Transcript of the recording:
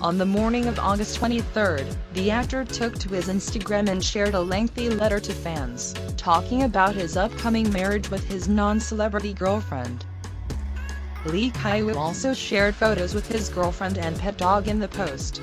On the morning of August 23, the actor took to his Instagram and shared a lengthy letter to fans, talking about his upcoming marriage with his non-celebrity girlfriend. Lee Kiwoo. also shared photos with his girlfriend and pet dog in the post.